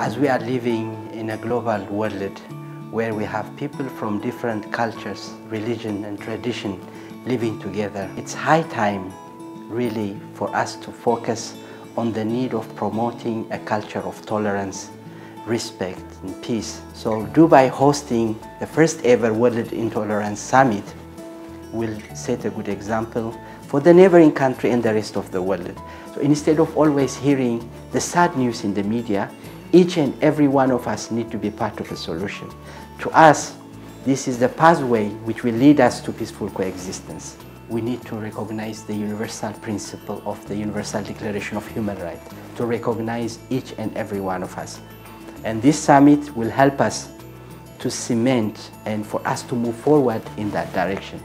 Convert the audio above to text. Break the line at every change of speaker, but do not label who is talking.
As we are living in a global world where we have people from different cultures, religion and tradition living together, it's high time really for us to focus on the need of promoting a culture of tolerance, respect and peace. So Dubai hosting the first ever World Tolerance Summit will set a good example for the neighboring country and the rest of the world. So instead of always hearing the sad news in the media, each and every one of us need to be part of a solution. To us, this is the pathway which will lead us to peaceful coexistence. We need to recognize the universal principle of the Universal Declaration of Human Rights, to recognize each and every one of us. And this summit will help us to cement and for us to move forward in that direction.